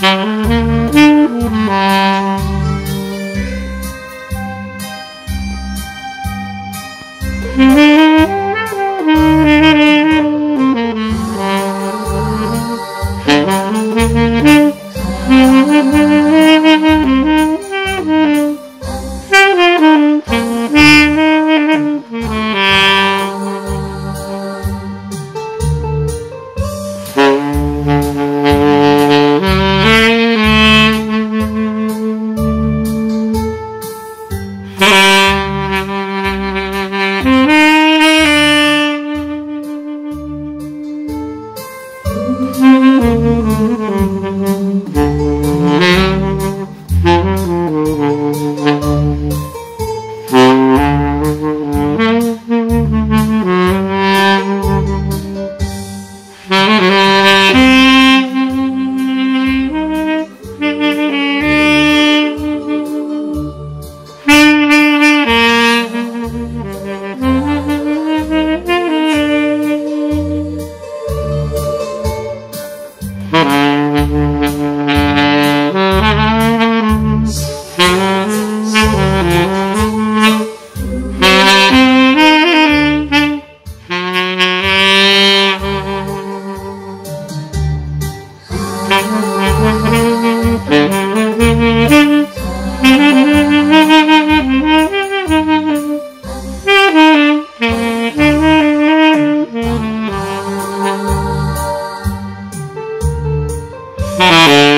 Mm-hmm. Mm-hmm. Mm-hmm.